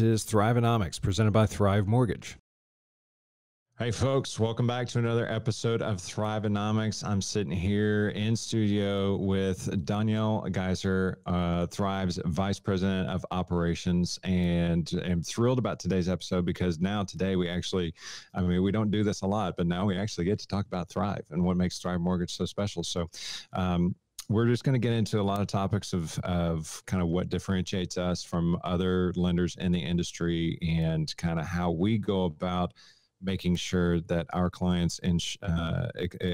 This is Thrivenomics presented by Thrive Mortgage. Hey, folks, welcome back to another episode of Thrivenomics. I'm sitting here in studio with Donielle Geiser, uh, Thrive's Vice President of Operations. And I'm thrilled about today's episode because now, today, we actually, I mean, we don't do this a lot, but now we actually get to talk about Thrive and what makes Thrive Mortgage so special. So, um, we're just going to get into a lot of topics of, of kind of what differentiates us from other lenders in the industry and kind of how we go about making sure that our clients uh,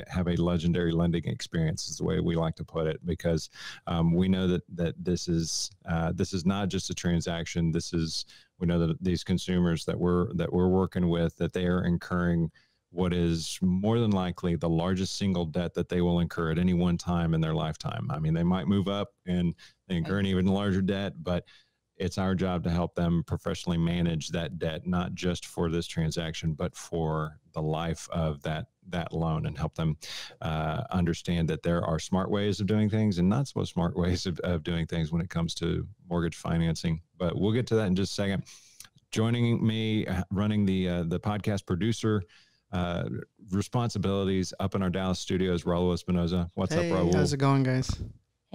have a legendary lending experience is the way we like to put it because um, we know that that this is uh, this is not just a transaction. This is we know that these consumers that we're that we're working with that they are incurring what is more than likely the largest single debt that they will incur at any one time in their lifetime. I mean, they might move up and they incur an even larger debt, but it's our job to help them professionally manage that debt, not just for this transaction, but for the life of that that loan, and help them uh, understand that there are smart ways of doing things and not so smart ways of, of doing things when it comes to mortgage financing. But we'll get to that in just a second. Joining me, uh, running the uh, the podcast producer. Uh, responsibilities up in our Dallas studios, Raul Espinoza. What's hey, up, Raul? How's it going, guys?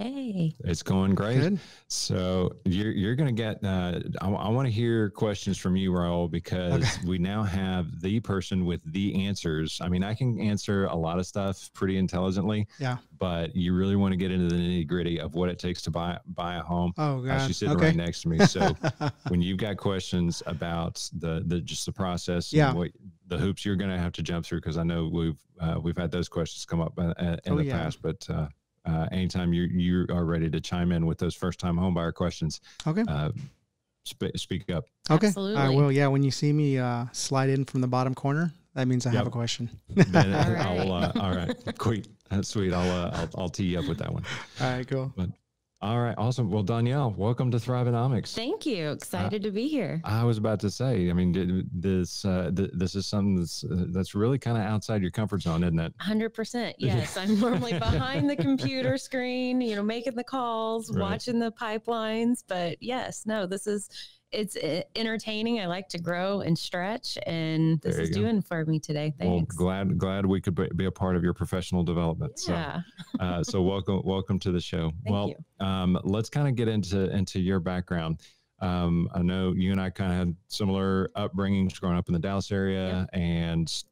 Hey, it's going great. Good. So you're you're going to get. Uh, I, I want to hear questions from you, Raul, because okay. we now have the person with the answers. I mean, I can answer a lot of stuff pretty intelligently. Yeah. But you really want to get into the nitty gritty of what it takes to buy buy a home. Oh God. She's sitting okay. right next to me. So when you've got questions about the the just the process, yeah. what the hoops you're going to have to jump through, because I know we've uh, we've had those questions come up uh, in oh, the yeah. past, but. Uh, uh, anytime you you are ready to chime in with those first time homebuyer questions. Okay. Uh, sp- speak up. Okay. Absolutely. I will. Yeah. When you see me uh, slide in from the bottom corner, that means I yep. have a question. all right. I'll, uh, all right. Sweet. That's sweet. I'll, uh, I'll I'll tee you up with that one. All right. Cool. But all right, awesome. Well, Donielle, welcome to Thrivenomics. Thank you. Excited uh, to be here. I was about to say, I mean, this uh, th- this is something that's uh, that's really kind of outside your comfort zone, isn't it? Hundred percent. Yes, I'm normally behind the computer screen, you know, making the calls, right. watching the pipelines. But yes, no, this is it's entertaining. I like to grow and stretch, and this is go. doing for me today. Thanks. Well, glad glad we could be a part of your professional development. Yeah. So, uh, so welcome welcome to the show. Thank well, um, let's kind of get into into your background. Um, I know you and I kind of had similar upbringings growing up in the Dallas area, yeah. and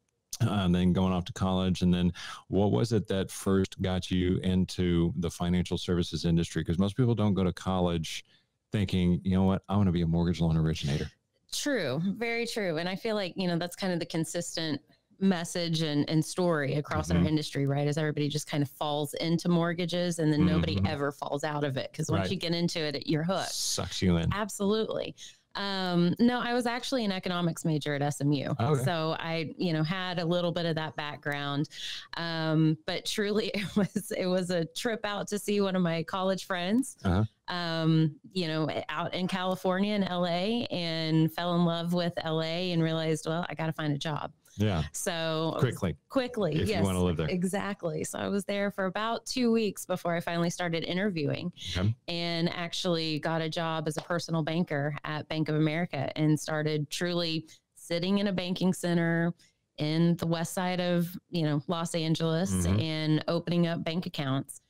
uh, and then going off to college and then what was it that first got you into the financial services industry because most people don't go to college thinking, you know what, I want to be a mortgage loan originator. True, very true. And I feel like, you know, that's kind of the consistent message and, and story across mm-hmm. our industry, right? As everybody just kind of falls into mortgages and then mm-hmm. nobody ever falls out of it. Because once right. you get into it, you're hooked. Sucks you in. Absolutely. Um, no, I was actually an economics major at SMU. Okay. So I, you know, had a little bit of that background. Um, but truly it was it was a trip out to see one of my college friends. Uh-huh. Um, you know, out in California in LA and fell in love with LA and realized, well, I gotta find a job. Yeah. So quickly, quickly, if yes, you want to live there. Exactly. So I was there for about two weeks before I finally started interviewing okay. and actually got a job as a personal banker at Bank of America and started truly sitting in a banking center in the west side of, you know, Los Angeles mm-hmm. and opening up bank accounts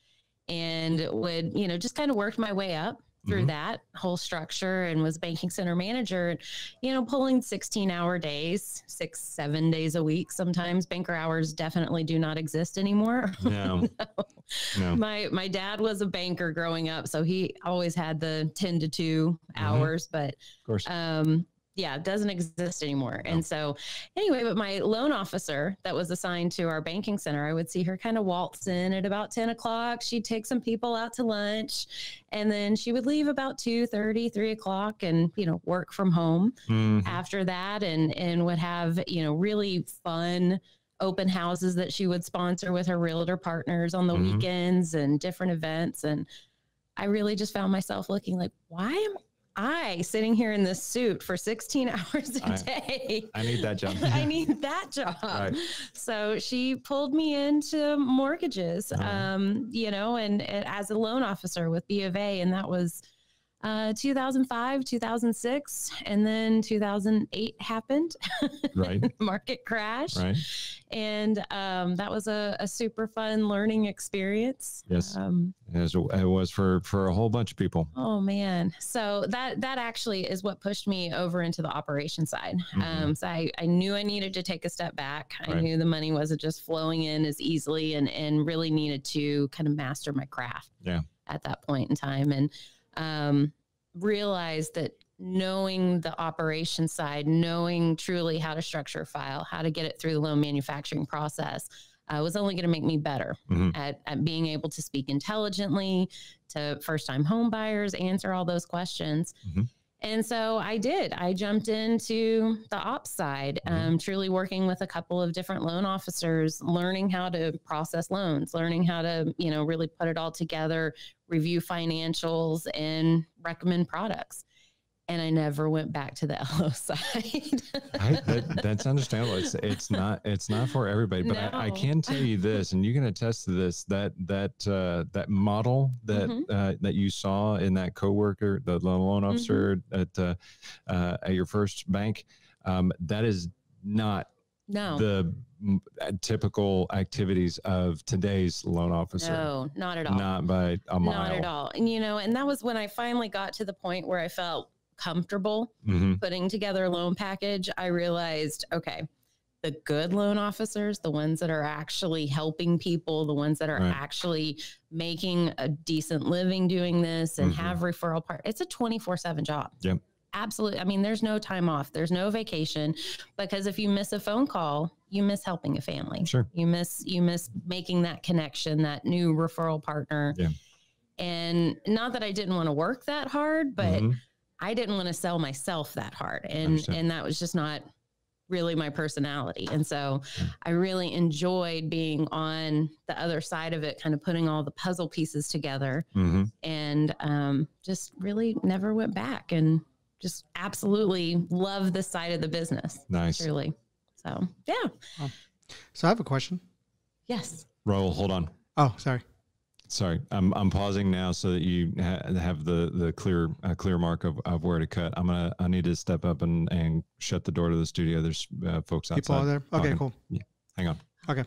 and would, you know, just kind of worked my way up through mm-hmm. that whole structure and was banking center manager you know pulling 16 hour days six seven days a week sometimes banker hours definitely do not exist anymore no. no. no. my my dad was a banker growing up so he always had the 10 to 2 mm-hmm. hours but of course um yeah, it doesn't exist anymore. No. And so, anyway, but my loan officer that was assigned to our banking center, I would see her kind of waltz in at about 10 o'clock. She'd take some people out to lunch and then she would leave about 2 30, 3 o'clock and, you know, work from home mm-hmm. after that and, and would have, you know, really fun open houses that she would sponsor with her realtor partners on the mm-hmm. weekends and different events. And I really just found myself looking like, why am I sitting here in this suit for 16 hours a day. I, I need that job. I need that job. Right. So she pulled me into mortgages, uh-huh. um, you know, and, and, as a loan officer with B of A. And that was uh, 2005, 2006, and then 2008 happened. Right. Market crash. Right. And um, that was a, a, super fun learning experience. Yes. Um, As it was for for a whole bunch of people. Oh man. So that that actually is what pushed me over into the operation side. Mhm. Um, so I, I knew I needed to take a step back. I Right. knew the money wasn't just flowing in as easily and and really needed to kind of master my craft. Yeah. At that point in time. And um realized that knowing the operation side, knowing truly how to structure a file, how to get it through the loan manufacturing process, uh, was only going to make me better Mhm. at, at being able to speak intelligently to first time home buyers, answer all those questions. Mhm. And so I did. I jumped into the ops side, Mhm. um, truly working with a couple of different loan officers, learning how to process loans, learning how to, you know, really put it all together, review financials, and recommend products. And I never went back to the LO side. I, that, that's understandable. It's it's not it's not for everybody, but I, I can tell you this, and you can attest to this that that uh, that model that Mhm. uh, that you saw in that coworker, the loan Mm-hmm. officer at uh, uh, at your first bank, um, that is not no, the mm, uh, typical activities of today's loan officer. no, not at all. Not by a mile. Not at all. And you know, and that was when I finally got to the point where I felt comfortable hmm putting together a loan package. I realized, okay, the good loan officers, the ones that are actually helping people, the ones that are Right. actually making a decent living doing this and Mhm. have referral part. It's a 24/7 job. Yep. Absolutely. I mean, there's no time off. There's no vacation because if you miss a phone call, you miss helping a family. Sure. You miss you miss making that connection, that new referral partner. Yeah. And not that I didn't want to work that hard, but Mhm. I didn't want to sell myself that hard. And and that was just not really my personality. And so I really enjoyed being on the other side of it, kind of putting all the puzzle pieces together Mhm. and um, just really never went back and just absolutely love this side of the business. Nice. Truly. So yeah. So I have a question. Yes. Raul. Hold on. Oh, sorry. Sorry, I'm I'm pausing now so that you ha- have the the clear uh, clear mark of, of where to cut. I'm gonna I need to step up and and shut the door to the studio. There's uh, folks outside. People out there. Okay, talking. cool. Hang on. Okay.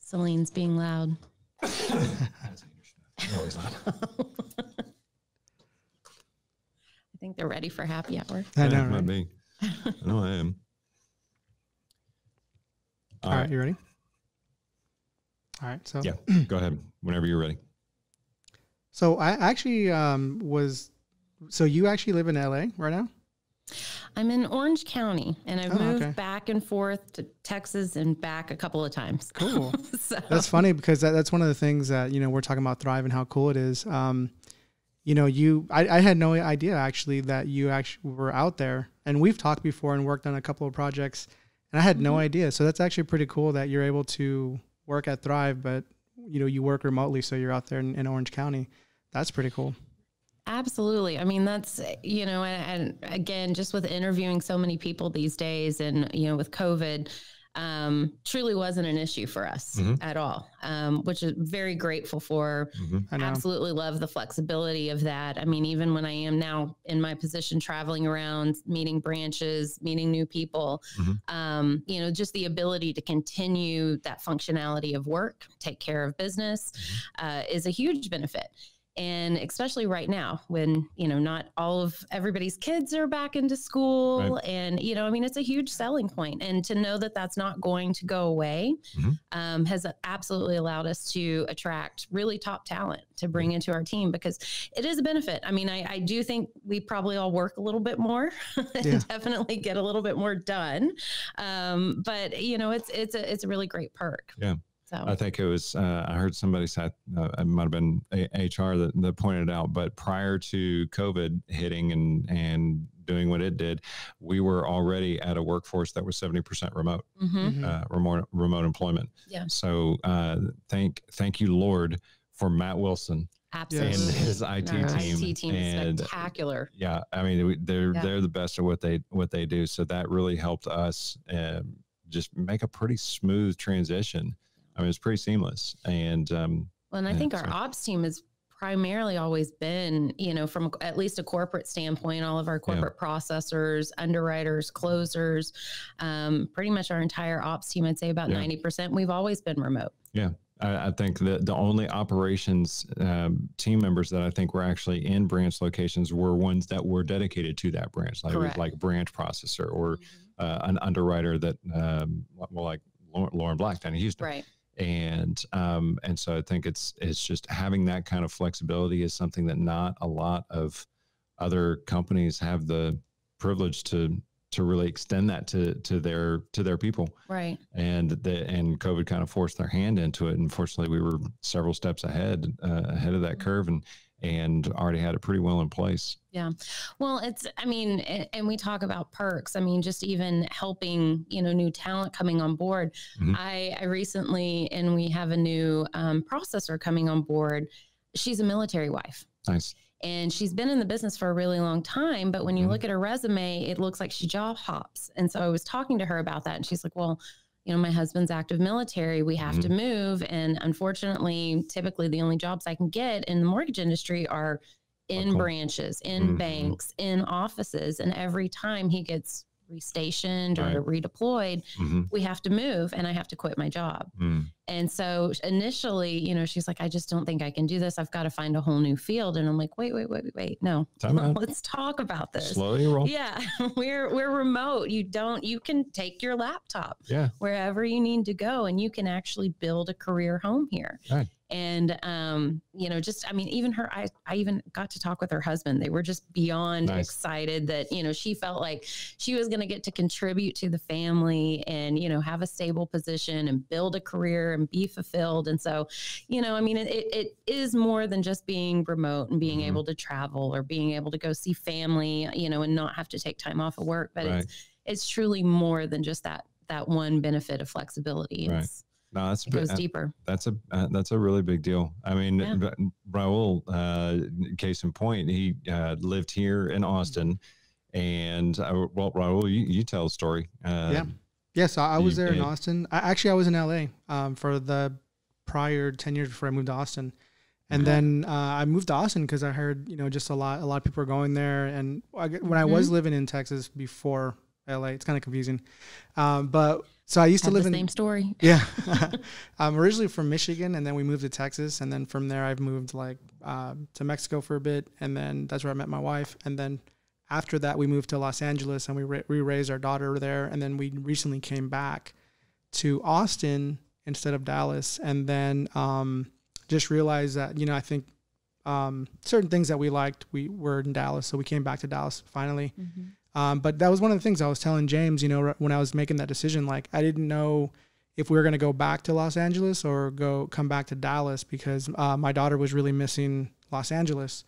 Celine's being loud. No, he's not. I think they're ready for happy hour. I Yeah, know, might right? be. I know I am. All right, you ready? All right. So Yeah. Go ahead whenever you're ready. So I actually um, was. So you actually live in LA right now? I'm in Orange County and I've Oh, moved okay. back and forth to Texas and back a couple of times. Cool. so That's funny because that, that's one of the things that you know we're talking about Thrive and how cool it is. Um, you know, you I, I had no idea actually that you actually were out there, and we've talked before and worked on a couple of projects, and I had no Mhm. idea. So that's actually pretty cool that you're able to work at Thrive, but you know you work remotely, so you're out there in, in Orange County. That's pretty cool. Absolutely. I mean, that's, you know, and, and again, just with interviewing so many people these days and, you know, with COVID, um, truly wasn't an issue for us Mhm. at all, um, which is very grateful for. Mhm. I. Absolutely love the flexibility of that. I mean, even when I am now in my position, traveling around, meeting branches, meeting new people, Mhm. um, you know, just the ability to continue that functionality of work, take care of business, uh, is a huge benefit. And especially right now, when you know not all of everybody's kids are back into school, and you know, I mean, it's a huge selling point. And to know that that's not going to go away Mhm. um, has absolutely allowed us to attract really top talent to bring into our team because it is a benefit. I mean, I, I do think we probably all work a little bit more and Yeah. definitely get a little bit more done. Um, but you know, it's it's a it's a really great perk. Yeah. So I think it was. Uh, I heard somebody say uh, it might have been a- HR that, that pointed out. But prior to COVID hitting and and doing what it did, we were already at a workforce that was seventy percent remote, mhm. Mhm. uh, remote remote employment. Yeah. So uh, thank thank you, Lord, for Matt Wilson Absolutely. and his IT Our team. IT team is spectacular. yeah, I mean they're Yeah. they're the best at what they what they do. So that really helped us um, just make a pretty smooth transition. I mean, it's pretty seamless, and um, Well, and I Yeah, think our so- ops team has primarily always been, you know, from at least a corporate standpoint, all of our corporate processors, underwriters, closers, um, pretty much our entire ops team, I'd say about Yeah. 90%, we've always been remote. I, I think the the only operations um, team members that I think were actually in branch locations were ones that were dedicated to that branch, like Correct. like a branch processor or uh, an underwriter that, um, well, like Lauren, Lauren Black down in Houston. Right. And um and so i think it's it's just having that kind of flexibility is something that not a lot of other companies have the privilege to to really extend that to to their to their people Right. and the and covid kind of forced their hand into it And unfortunately we were several steps ahead uh, ahead of that curve and and already had it pretty well in place Yeah. Well, it's, I mean, and we talk about perks. I mean, just even helping, you know, new talent coming on board. Mhm. I, I recently, and we have a new um, processor coming on board. She's a military wife. nice and she's been in the business for a really long time but when you Mhm. look at her resume it looks like she job hops. And so i was talking to her about that and she's like well you know my husband's active military. We have to move. And unfortunately typically the only jobs i can get in the mortgage industry are in branches in Mhm. banks in offices and every time he gets restationed or redeployed hmm we have to move and i have to quit my job mm and so initially, you know, she's like, I just don't think I can do this. I've got to find a whole new field. And I'm like, wait, wait, wait, wait, wait. No, let's talk about this. slowly roll Yeah, we're we're remote. You don't you can take your laptop yeah wherever you need to go and you can actually build a career home here. Right. And um, you know, just I mean, even her I I even got to talk with her husband. They were just beyond Nice. excited that, you know, she felt like she was going to get to contribute to the family and, you know, have a stable position and build a career and be fulfilled. And so, you know, I mean, it, it, is more than just being remote and being Mhm. able to travel or being able to go see family, you know, and not have to take time off of work. But Right. it's, it's truly more than just that, that one benefit of flexibility. Right. It's, no that's it goes uh, deeper. That's a uh, that's a really big deal. I mean, Yeah. Raul, uh, case in point, he uh, lived here in Austin, and uh, well, Raul, you, you tell the story. Uh, Yeah. Yeah, so I was You there in did. Austin. I, actually, I was in LA um, for the prior ten years before I moved to Austin, and Okay. then uh, I moved to Austin because I heard you know just a lot a lot of people are going there. And I, g- when I was living in Texas before LA, it's kind of confusing. Um, but so I used to Have live the in same story. yeah. I'm originally from Michigan, and then we moved to Texas, and then from there I've moved like uh, to Mexico for a bit, and then that's where I met my wife, and then after that we moved to Los Angeles, and we ra- we raised our daughter there, and then we recently came back to Austin instead of Dallas, and then um, just realized that you know I think um, certain things that we liked we were in Dallas, so we came back to Dallas finally. Mhm. Um, but that was one of the things I was telling James, you know, when I was making that decision, like I didn't know if we were going to go back to Los Angeles or go come back to Dallas because uh, my daughter was really missing Los Angeles.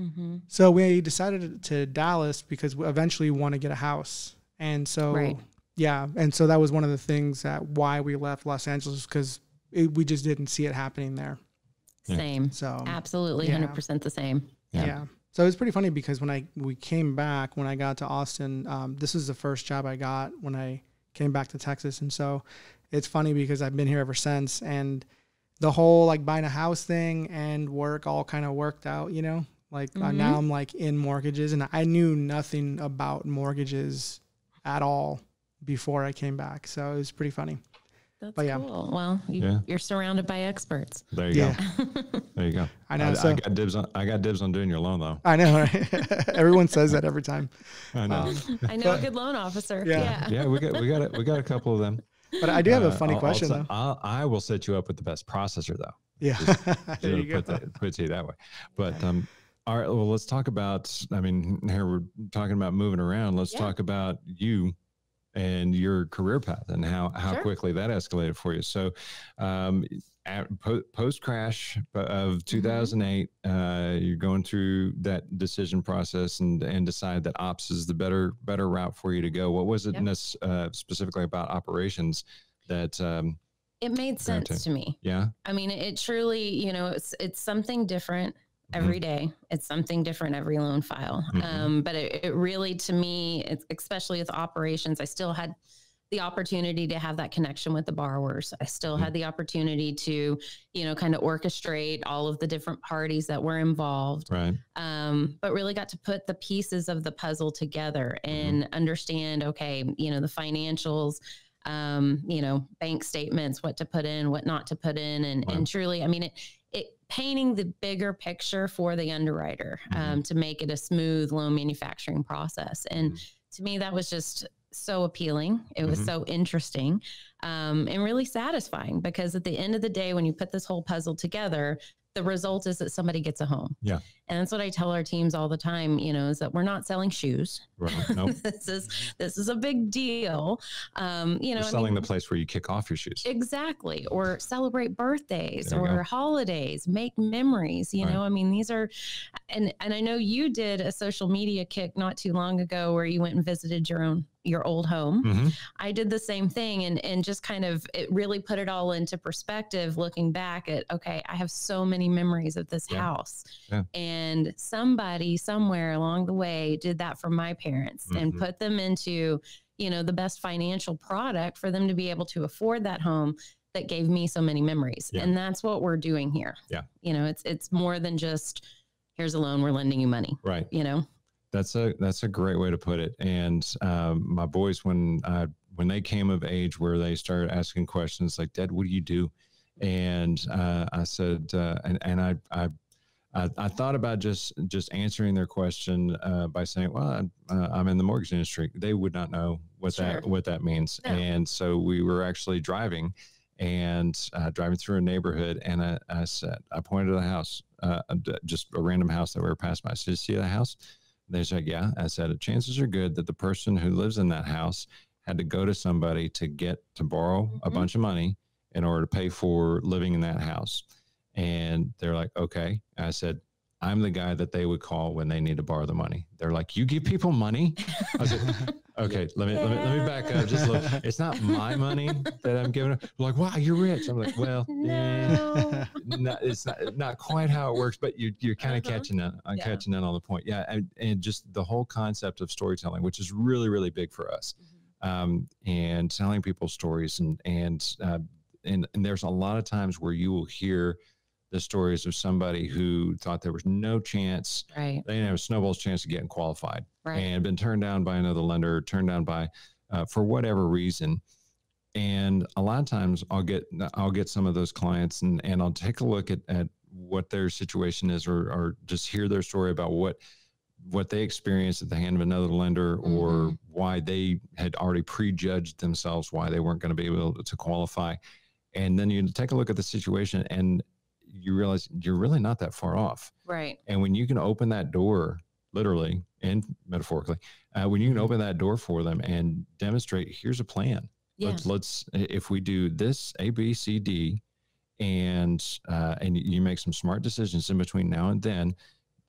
Mhm. So we decided to Dallas because we eventually want to get a house. And so, Right. yeah. And so that was one of the things that why we left Los Angeles because we just didn't see it happening there. Same. So Absolutely. yeah. 100% the same. Yeah. yeah. So it was pretty funny because when I we came back when I got to Austin, um, this was the first job I got when I came back to Texas, and so it's funny because I've been here ever since, and the whole like buying a house thing and work all kind of worked out, you know. Like uh, Mhm. now I'm like in mortgages, and I knew nothing about mortgages at all before I came back, so it was pretty funny. That's But yeah. cool. Well, you, Yeah. you're surrounded by experts. There you Yeah, go. There you go. I know. I, so got dibs on. I got dibs on doing your loan though. I know. Right? Everyone says that every time. I know. Um, I know a good loan officer. Yeah. Yeah. yeah, we got we got a, we got a couple of them. but I do have a Uh, funny I'll- I'll question though. I'll, I will set you up with the best processor though. Yeah, there to you go. put, that, put it to you that way. But um, all right, well, let's talk about. I mean, here we're talking about moving around. Let's Yeah. talk about you and your career path and how how Sure. quickly that escalated for you. So, um, at po- post crash of 2008, uh, you're going through that decision process and and decide that ops is the better better route for you to go. What was it Yep. nec- uh, specifically about operations that um, it made sense Guarantee. to me. Yeah. I mean, it truly, you know, it's it's something different. Every day. It's something different every loan file. Mhm. Um, but it, it really, to me, it's, especially with operations, I still had the opportunity to have that connection with the borrowers. I still Mhm. had the opportunity to, you know, kind of orchestrate all of the different parties that were involved Right. um, but really got to put the pieces of the puzzle together and understand okay you know the financials um, you know bank statements what to put in what not to put in and, Wow. and truly i mean it painting the bigger picture for the underwriter um, to make it a smooth loan manufacturing process and Mhm. to me that was just so appealing it was Mhm. so interesting um, and really satisfying because at the end of the day when you put this whole puzzle together the result is that somebody gets a home Yeah. and that's what I tell our teams all the time, you know, is that we're not selling shoes. Right. Nope. this is this is a big deal. Um, you know, You're I selling mean, the place where you kick off your shoes. exactly or celebrate birthdays or go. holidays, make memories, you know. I mean, these are and and I know you did a social media kick not too long ago where you went and visited your own your old home. Mhm. I did the same thing and and just kind of it really put it all into perspective looking back at okay, I have so many memories of this Yeah. house. Yeah. And somebody somewhere along the way did that for my parents and Mhm. put them into, you know, the best financial product for them to be able to afford that home that gave me so many memories. Yeah. And that's what we're doing here. Yeah. You know, it's it's more than just here's a loan, we're lending you money, Right. you know. That's a that's a great way to put it. And um, my boys, when uh, when they came of age, where they started asking questions like, "Dad, what do you do?" And uh, I said, uh, and and I, I I I thought about just just answering their question uh, by saying, "Well, I'm, uh, I'm in the mortgage industry." They would not know what that what that means. No. And so we were actually driving and uh, driving through a neighborhood, and I, I said, I pointed to the house, uh, just a random house that we were passing by. I said, "See the house?" They said, yeah. I said, chances are good that the person who lives in that house had to go to somebody to get to borrow a Mhm. bunch of money in order to pay for living in that house. And they're like, okay. I said, I'm the guy that they would call when they need to borrow the money. They're like, you give people money? I was like, okay, let me, let me, let me back up just a little. It's not my money that I'm giving. They're like, wow, you're rich. I'm like, well, eh, No. not, it's not not quite how it works, but you, you're kind of Uh-huh. catching in, uh, Yeah. catching in on the point. Yeah, and, and just the whole concept of storytelling, which is really really big for us, Mm-hmm. um, and telling people stories, and and uh, and and there's a lot of times where you will hear the stories of somebody who thought there was no chance Right. they didn't have a snowball's chance of getting qualified Right. and been turned down by another lender, turned down by uh, for whatever reason. And a lot of times I'll get I'll get some of those clients and, and I'll take a look at, at what their situation is or, or just hear their story about what what they experienced at the hand of another lender or Mhm. why they had already prejudged themselves why they weren't going to be able to qualify. And then you take a look at the situation and you realize you're really not that far off. right. And when you can open that door, literally and metaphorically, uh, when you can open that door for them and demonstrate, here's a plan. Yeah. Let's let's if we do this A B C D, and uh, and you make some smart decisions in between now and then.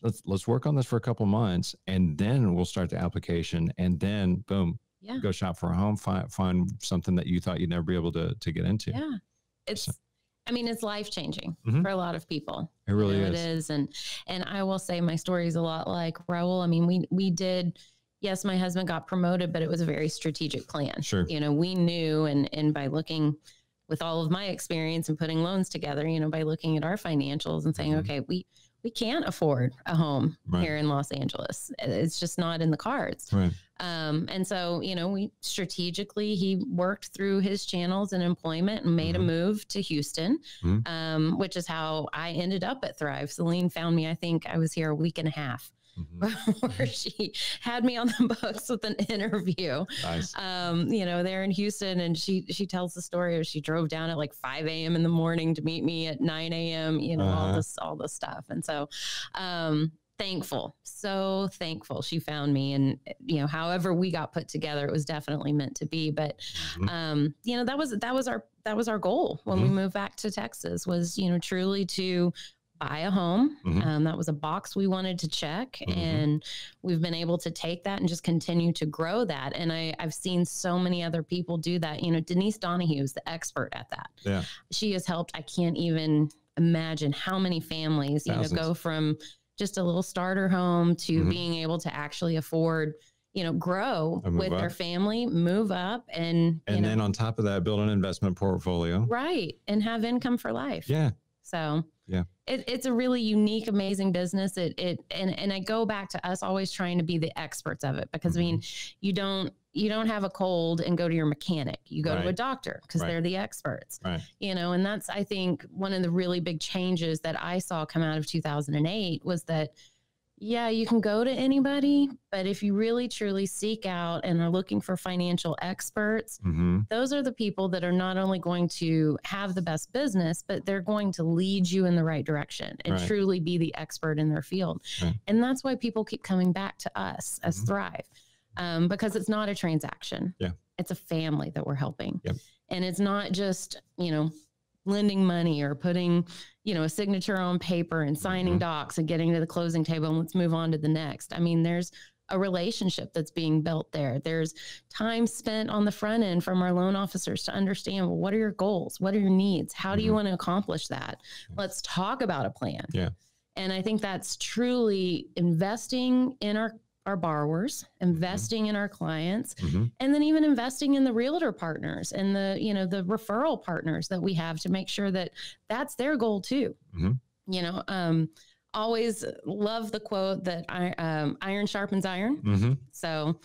Let's let's work on this for a couple months, and then we'll start the application, and then boom, Yeah. go shop for a home, find find something that you thought you'd never be able to to get into. Yeah. It's I mean, it's life changing Mhm. for a lot of people. It really You know, is. It is. And and I will say my story is a lot like Raul. I mean, we we did yes, my husband got promoted, but it was a very strategic plan. Sure. You know, we knew and and by looking with all of my experience and putting loans together, you know, by looking at our financials and saying, Mhm. okay, we we can't afford a home Right. here in Los Angeles. It's just not in the cards. Right. Um, and so, you know, we strategically, he worked through his channels and employment and made Mhm. a move to Houston, Mhm. um, which is how I ended up at Thrive. Celine found me, I think I was here a week and a half Mhm. before she had me on the books with an interview. Nice. Um, you know, there in Houston, and she she tells the story of she drove down at like 5 a.m. in the morning to meet me at 9 a.m. You know, all Uh-huh. this all this stuff, and so um, thankful, so thankful she found me, and you know, however we got put together, it was definitely meant to be. But Mhm. um, you know, that was that was our that was our goal when we Mhm. moved back to Texas was you know truly to buy a home. Mhm. Um, that was a box we wanted to check, Mhm. and we've been able to take that and just continue to grow that. And I, I've seen so many other people do that. You know, Denise Donahue is the expert at that. Yeah. She has helped. I can't even imagine how many families you Thousands. know go from just a little starter home to Mhm. being able to actually afford. You know, grow with their family, move up, and you And know, then on top of that, build an investment portfolio. right, and have income for life. Yeah. So Yeah. it, it's a really unique, amazing business. It it and and I go back to us always trying to be the experts of it because I mean mm-hmm. you don't you don't have a cold and go to your mechanic. You go to a doctor because Right. they're the experts. Right. You know, and that's I think one of the really big changes that I saw come out of 2008 was that yeah, you can go to anybody, but if you really truly seek out and are looking for financial experts, hmm those are the people that are not only going to have the best business, but they're going to lead you in the right direction and Right. truly be the expert in their field. Right. And that's why people keep coming back to us as Mhm. Thrive um, because it's not a transaction. Yeah. It's a family that we're helping. Yep. And it's not just, you know, lending money or putting, you know, a signature on paper and signing Mhm. docs and getting to the closing table and let's move on to the next. I mean, there's a relationship that's being built there. There's time spent on the front end from our loan officers to understand well, what are your goals? What are your needs? How do you Mhm. want to accomplish that? Let's talk about a plan. Yeah. And I think that's truly investing in our our borrowers, investing in our clients, hmm and then even investing in the realtor partners and the you know the referral partners that we have to make sure that that's their goal too. Mhm. you know um always love the quote that I, um, iron sharpens iron. Hmm so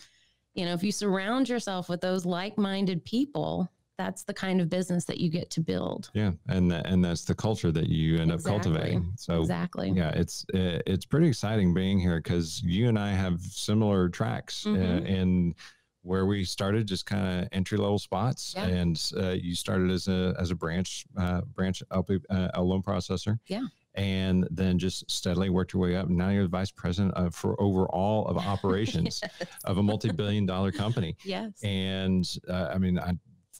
you know if you surround yourself with those like-minded people that's the kind of business that you get to build Yeah. And tha- and that's the culture that you end Exactly. up cultivating. So exactly yeah, it's uh, it's pretty exciting being here because you and I have similar tracks uh, Mhm. in where we started just kind of entry level spots, Yeah. and uh, you started as a as a branch uh, branch LP, uh, a loan processor. Yeah. And then just steadily worked your way up. Now you're the vice president of, for overall of operations of a multi-billion dollar company. yes And uh, I mean, I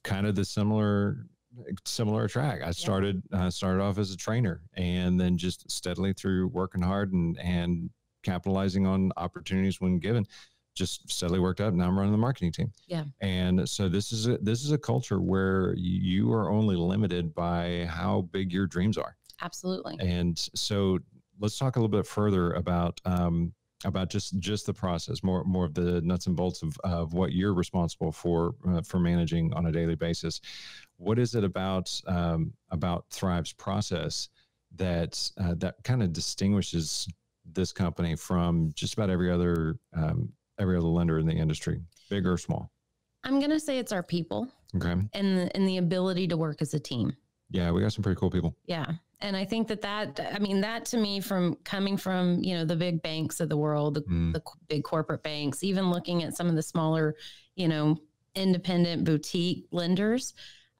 kind of the similar similar track. I started uh, started off as a trainer, and then just steadily through working hard and and capitalizing on opportunities when given, just steadily worked up. Now I'm running the marketing team. Yeah. And so this is a this is a culture where you are only limited by how big your dreams are. absolutely And so let's talk a little bit further about um, about just just the process, more more of the nuts and bolts of, of what you're responsible for uh, for managing on a daily basis. What is it about um, about Thrive's process that uh, that kind of distinguishes this company from just about every other um, every other lender in the industry, big or small? i'm going to say it's our people Okay, and the, and the ability to work as a team yeah, we got some pretty cool people. Yeah. And I think that that, I mean, that to me, from coming from, you know, the big banks of the world, the, Mm, the big corporate banks, even looking at some of the smaller, you know, independent boutique lenders,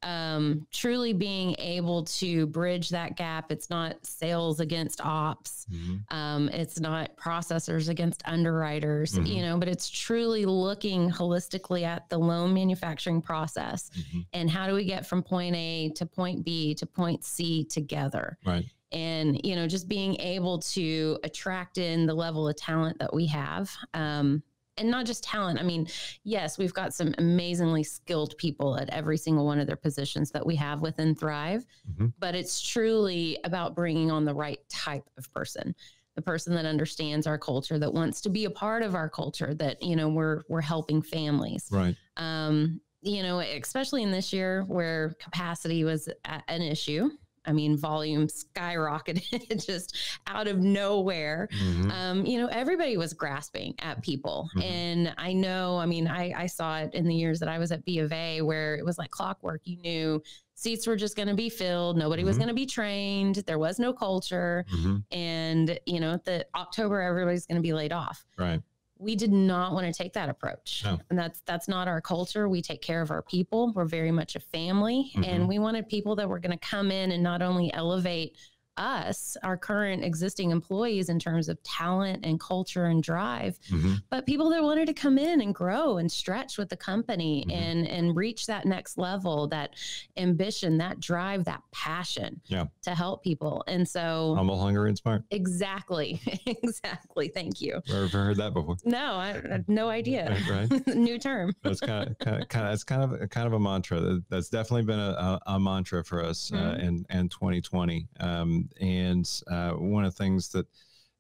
um, truly being able to bridge that gap. It's not sales against ops. mhm, Um, it's not processors against underwriters, Mhm. you know, but it's truly looking holistically at the loan manufacturing process mhm. and how do we get from point A to point B to point C together? Right. And you know, just being able to attract in the level of talent that we have, um, and not just talent. I mean, yes, we've got some amazingly skilled people at every single one of their positions that we have within Thrive, Mhm. but it's truly about bringing on the right type of person the person that understands our culture that wants to be a part of our culture that you know we're we're helping families Right. um, you know, especially in this year where capacity was an issue. I mean, volume skyrocketed just out of nowhere. Mhm. Um, you know, everybody was grasping at people. Mhm. And I know, I mean, I, I saw it in the years that I was at B of A where it was like clockwork. You knew seats were just going to be filled. Nobody was Mhm. going to be trained. There was no culture. Mhm. And, you know, the October, everybody's going to be laid off Right. We did not want to take that approach No. and that's that's not our culture we take care of our people we're very much a family Mhm. and we wanted people that were going to come in and not only elevate us, our current existing employees, in terms of talent and culture and drive, Mhm. but people that wanted to come in and grow and stretch with the company Mhm. and and reach that next level, that ambition, that drive, that passion Yeah. to help people. And so, Humble, hungry, and smart. exactly, exactly. Thank you. Ever heard that before? No, I, I no idea. Right. New term. That's kind of, kind of, kind of, it's kind of, kind of a mantra. That's definitely been a, a, a mantra for us uh, Mhm. in in 2020. Um, and uh, one of the things that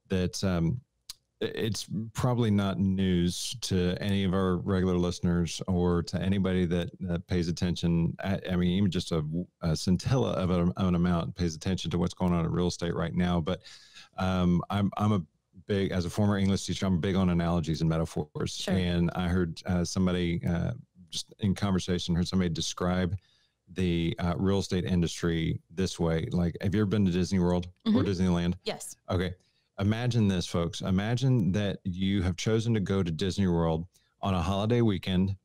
that um, it's probably not news to any of our regular listeners or to anybody that, that pays attention. I, I mean, even just a, a scintilla of, a, of an amount pays attention to what's going on in real estate right now. But um, I'm I'm a big as a former English teacher. I'm big on analogies and metaphors. Sure. And I heard uh, somebody uh, just in conversation heard somebody describe the uh, real estate industry this way. Like, have you ever been to Disney World or Mhm. Disneyland? Yes. Okay. Imagine this, folks. Imagine that you have chosen to go to Disney World on a holiday weekend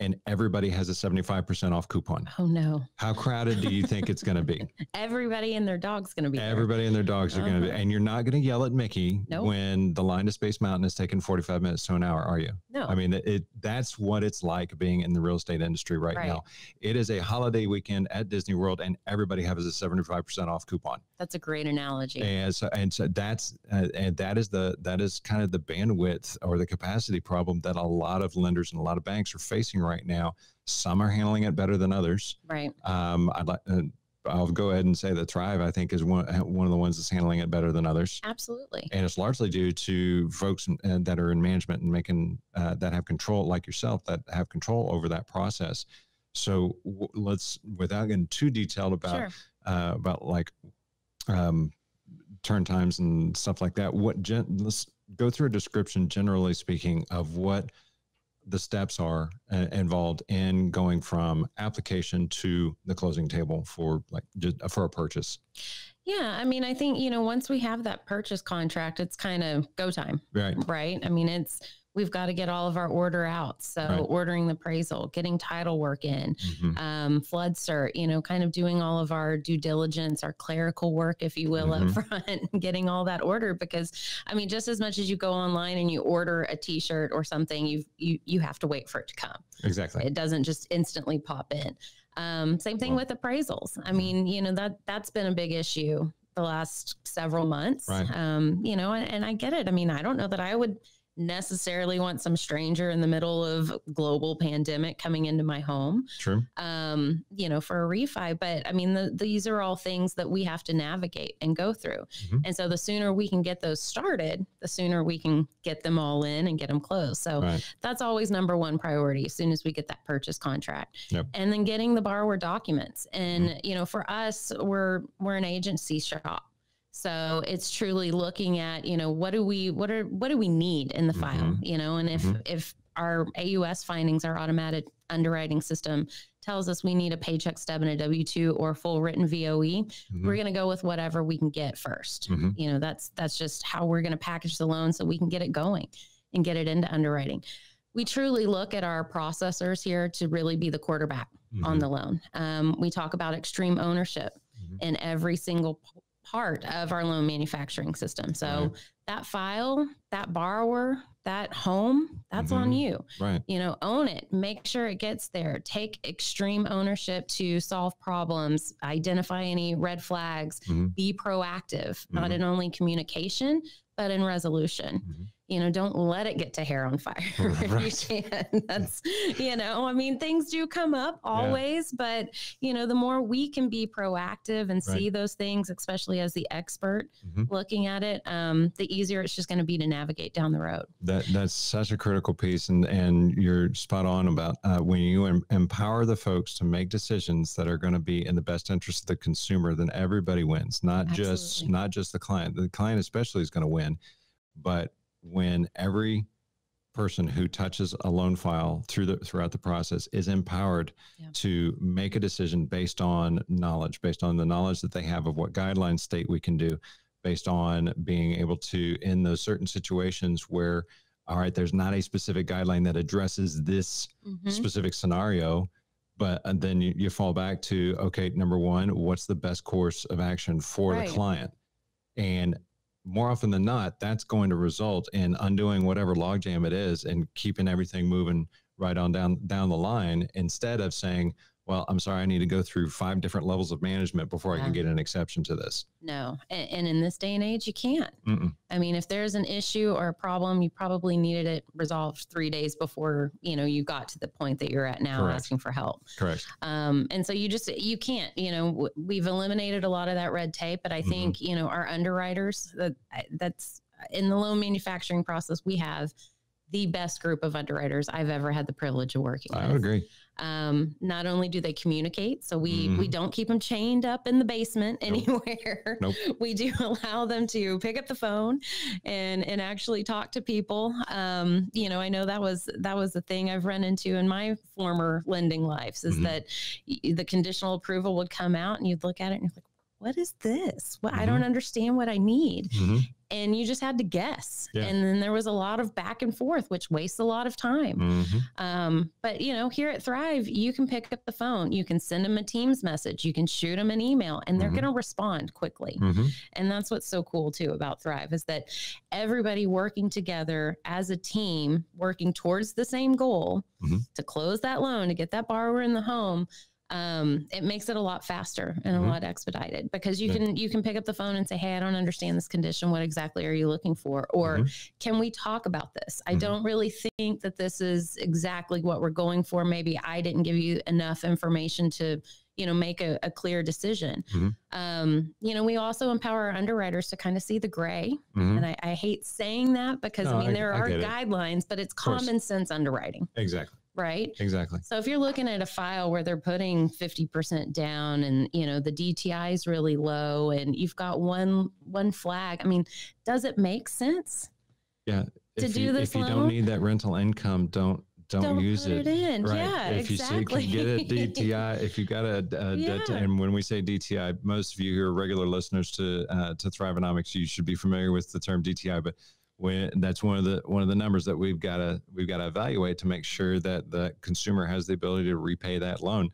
and everybody has a 75% off coupon. Oh no. How crowded do you think it's going to be? Everybody and their dog's going to be there. Everybody and their dogs are going to be, Uh-huh. and you're not going to yell at Mickey Nope. when the line to Space Mountain is taking 45 minutes to an hour, are you? No. I mean, it, that's what it's like being in the real estate industry right, Right. now. It is a holiday weekend at Disney World, and everybody has a 75% off coupon. That's a great analogy. And so, and so that's uh, and that is the that is kind of the bandwidth or the capacity problem that a lot of lenders and a lot of banks are facing right now. Some are handling it better than others. right. Um, I'd like. Uh, I'll go ahead and say that Thrive, I think, is one one of the ones that's handling it better than others, Absolutely. and it's largely due to folks in, uh, that are in management and making uh, that have control, like yourself, that have control over that process. So w- let's, without getting too detailed about Sure. uh, about like um, turn times and stuff like that. What gen- let's go through a description, generally speaking, of what the steps are uh, involved in going from application to the closing table for like just for a purchase. Yeah. I mean, I think, you know, once we have that purchase contract, it's kind of go time, Right. right? I mean, it's, we've got to get all of our order out. So Right. ordering the appraisal, getting title work in, Mhm. um, flood cert, you know, kind of doing all of our due diligence, our clerical work, if you will, Mhm. up front, getting all that order. Because I mean, just as much as you go online and you order a T-shirt or something, you you you have to wait for it to come. Exactly. It doesn't just instantly pop in. Um, same thing Well- with appraisals. I Mhm. mean, you know that that's been a big issue the last several months. Right. Um, you know, and, and I get it. I mean, I don't know that I would necessarily want some stranger in the middle of global pandemic coming into my home True. um, you know, for a refi. But I mean, the, these are all things that we have to navigate and go through. Mhm. And so the sooner we can get those started, the sooner we can get them all in and get them closed. So Right. that's always number one priority as soon as we get that purchase contract. Yep. And then getting the borrower documents. And, you know, for us, we're we're an agency shop. So it's truly looking at, you know, what do we what are what do we need in the file? Mhm. You know, and if Mhm. if our AUS findings, our automatic underwriting system tells us we need a paycheck stub and a W two or full written VOE, Mhm. we're going to go with whatever we can get 1st Mhm. You know, that's that's just how we're going to package the loan so we can get it going and get it into underwriting. We truly look at our processors here to really be the quarterback on Mhm. the loan. Um, we talk about extreme ownership Mhm. in every single part of our loan manufacturing system. So Right. that file, that borrower, that home, that's on Mhm. you Right. you know own it make sure it gets there take extreme ownership to solve problems identify any red flags Mhm. be proactive not Mhm. in only communication but in resolution Mhm. You know don't let it get to hair on fire if you can that's you know i mean things do come up always but you know the more we can be proactive and Right. see those things especially as the expert Mhm. looking at it um, the easier it's just going to be to navigate down the road That that's such a critical piece, and and you're spot on about uh, when you em- empower the folks to make decisions that are going to be in the best interest of the consumer, then everybody wins. Not just not just the client. The client especially is going to win, but when every person who touches a loan file through the throughout the process is empowered Yeah. to make a decision based on knowledge based on the knowledge that they have of what guidelines state we can do based on being able to in those certain situations where all right there's not a specific guideline that addresses this Mhm. specific scenario but and then you, you fall back to okay number one what's the best course of action for Right. the client and more often than not that's going to result in undoing whatever logjam it is and keeping everything moving right on down down the line instead of saying well i'm sorry i need to go through five different levels of management before i can get an exception to this No. And, and in this day and age, you can't. Mm-mm. I mean, if there's an issue or a problem, you probably needed it resolved three days before, you know, you got to the point that you're at now Correct. asking for help. correct Um, and so you just, you can't, you know, w- we've eliminated a lot of that red tape, but I Mhm. think, you know, our underwriters that that's in the loan manufacturing process, we have the best group of underwriters I've ever had the privilege of working i with I would agree um, not only do they communicate so we we Mhm. don't keep them chained up in the basement Nope. anywhere Nope. we do allow them to pick up the phone and and actually talk to people um, you know i know that was that was the thing i've run into in my former lending lives is Mhm. that the conditional approval would come out and you'd look at it and you're like what is this what i don't understand what i need Mhm. And you just had to guess Yeah. and then there was a lot of back and forth which wastes a lot of time Mhm. um, but you know, here at Thrive, you can pick up the phone, you can send them a Teams message, you can shoot them an email, and they're Mhm. going to respond quickly. Mhm. And that's what's so cool too about Thrive is that everybody working together as a team, working towards the same goal Mhm. to close that loan to get that borrower in the home. Um, it makes it a lot faster and a Mhm. lot expedited because you Yeah. can you can pick up the phone and say, "Hey, I don't understand this condition. What exactly are you looking for?" Or Mhm. can we talk about this? I Mhm. don't really think that this is exactly what we're going for. Maybe I didn't give you enough information to, you know, make a, a clear decision. Mhm. Um, you know, we also empower our underwriters to kind of see the gray. Mhm. And I, I hate saying that because No, I mean, there I are it. guidelines, but it's common sense underwriting, exactly right? exactly So if you're looking at a file where they're putting 50% down and, you know, the DTI is really low and you've got one, one flag, I mean, does it make sense? Yeah. to if do you, this if you don't need that rental income, don't don't, use put it. it in. Right. Yeah, if exactly. you see, can get a DTI, if you got a, a debt, Yeah. and when we say DTI, most of you who are regular listeners to uh, to Thrivenomics, you should be familiar with the term DTI. But when that's one of the one of the numbers that we've got to we've got to evaluate to make sure that the consumer has the ability to repay that loan.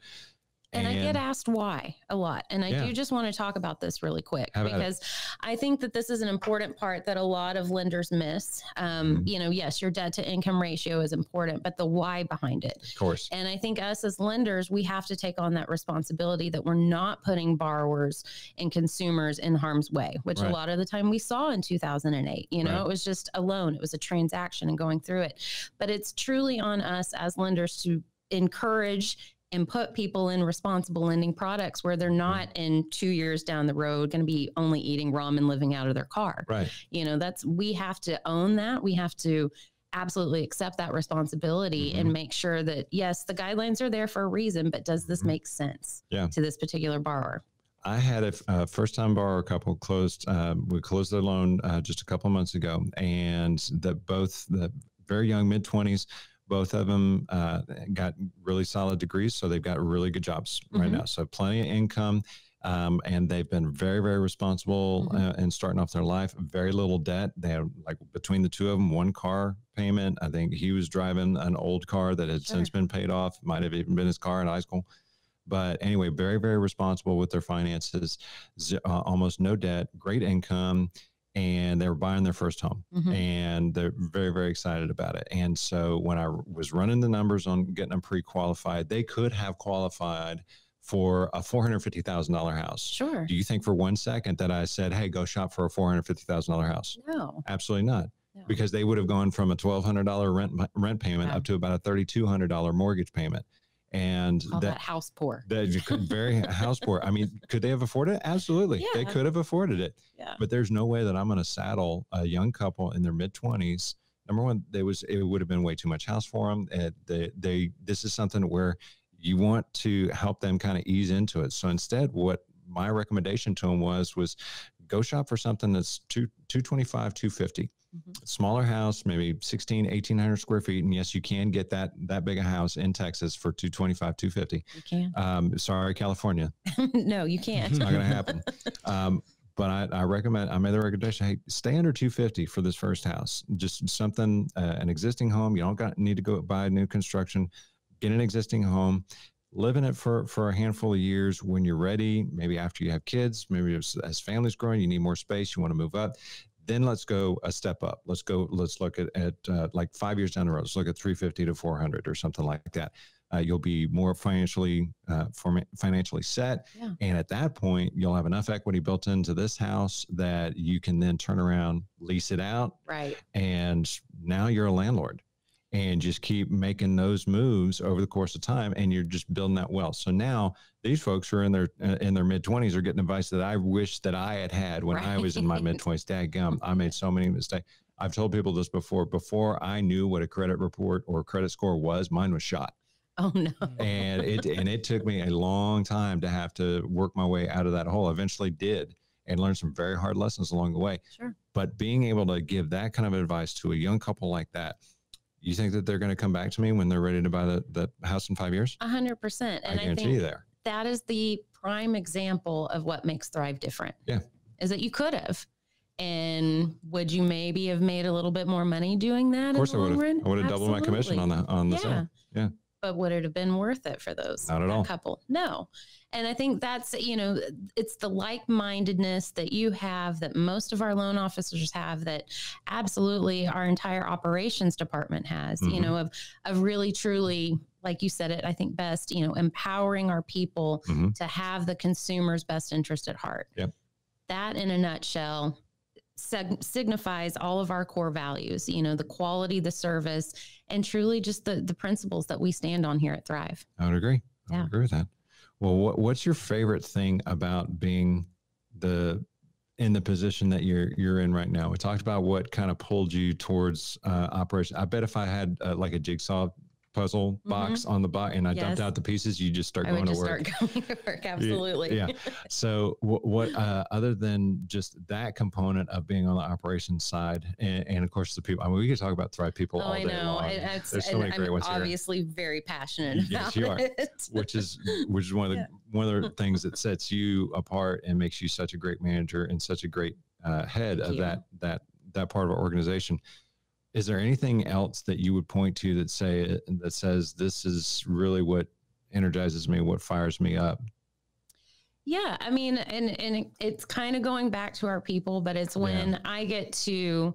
And, I get asked why a lot. And I Yeah. do just want to talk about this really quick at it. because I think that this is an important part that a lot of lenders miss. Um, Mhm. You know, yes, your debt to income ratio is important, but the why behind it. of course, And I think us as lenders, we have to take on that responsibility that we're not putting borrowers and consumers in harm's way, which Right. a lot of the time we saw in 2008. You know, Right. it was just a loan, it was a transaction and going through it. But it's truly on us as lenders to encourage and put people in responsible lending products where they're Mm-hmm. not in two years down the road going to be only eating ramen living out of their car right? you know that's we have to own that we have to absolutely accept that responsibility and Mhm. make sure that yes the guidelines are there for a reason but does this Mhm. make sense Yeah. to this particular borrower I had a, f- a first-time borrower couple closed. Um, we closed their loan uh, just a couple months ago, and the both the very young mid twenties, both of them uh, got really solid degrees, so they've got really good jobs right Mhm. now. So plenty of income, um, and they've been very very responsible Mhm. uh, in starting off their life. Very little debt. They have like between the two of them, one car payment. I think he was driving an old car that had Sure. since been paid off. Might have even been his car in high school but anyway, very, very responsible with their finances, z- uh, almost no debt, great income, and they were buying their first home Mhm. and they're very, very excited about it. And so when I was running the numbers on getting them pre qualified, they could have qualified for a $450,000 house. sure Do you think for one second that I said, hey, go shop for a $450,000 house? no Absolutely not no. because they would have gone from a twelve hundred dollar rent rent payment Yeah. up to about a thirty two hundred dollar mortgage payment, and Call that, that house poor that you could very house poor. I mean, could they have afforded it? Absolutely, they could have afforded it. yeah But there's no way that I'm going to saddle a young couple in their mid twenties. Number one, there was it would have been way too much house for them. Uh, they, they this is something where you want to help them kind of ease into it. So instead, what my recommendation to them was was go shop for something that's two 225 250 Mhm. smaller house maybe 16 1800 square feet. And yes you can get that that big a house in texas for 225 250 you can. Um, sorry california. No you can't. It's not going to happen. Um, but I, I recommend i made the recommendation hey stay under 250 for this first house. Just something uh, an existing home. You don't got, need to go buy a new construction. Get an existing home. Live in it for for a handful of years. When you're ready, maybe after you have kids, maybe as, as families growing, you need more space, you want to move up. Then let's go a step up. Let's go. Let's look at at uh, like five years down the road. Let's look at 350 to 400 or something like that. Uh, you'll be more financially uh, financially set, yeah. and at that point, you'll have enough equity built into this house that you can then turn around, lease it out, right? And now you're a landlord and just keep making those moves over the course of time and you're just building that wealth so now these folks who are in their uh, in their mid 20s are getting advice that i wish that i had had when right. i was in my mid 20s dad gum i made so many mistakes i've told people this before before i knew what a credit report or credit score was mine was shot Oh no. and it and it took me a long time to have to work my way out of that hole. I eventually did and learned some very hard lessons along the way. Sure. But being able to give that kind of advice to a young couple like that, you think that they're going to come back to me when they're ready to buy the, the house in five years? A hundred percent. And I, I think you there. that is the prime example of what makes Thrive different. Yeah. Is that you could have. And would you maybe have made a little bit more money doing that? Of course, I would have. I would have doubled my commission on the on the yeah. sale. Yeah but would it have been worth it for those Not at all. couple? No. And I think that's, you know, it's the like mindedness that you have that most of our loan officers have that absolutely our entire operations department has, mm-hmm. you know, of, of really truly, like you said it, I think best, you know, empowering our people mm-hmm. to have the consumer's best interest at heart. Yep. That in a nutshell seg- signifies all of our core values, you know, the quality, the service, and truly just the, the principles that we stand on here at Thrive. I would agree. I yeah. would agree with that. Well, what, what's your favorite thing about being the in the position that you're you're in right now? We talked about what kind of pulled you towards uh, operation. I bet if I had uh, like a jigsaw puzzle mm-hmm. box on the box and I yes. dumped out the pieces, you just start I going to work. Start going to work, absolutely. yeah. So what, what uh, other than just that component of being on the operations side, and, and, of course the people. I mean, we could talk about Thrive people oh, all day long. I, There's so many great I'm ones obviously here. very passionate yes, about you are, it. which is which is one of the yeah. one of the things that sets you apart and makes you such a great manager and such a great uh, head Thank of you. that that that part of our organization is there anything else that you would point to that say that says this is really what energizes me, what fires me up? Yeah, I mean, and and it's kind of going back to our people, but it's when yeah. I get to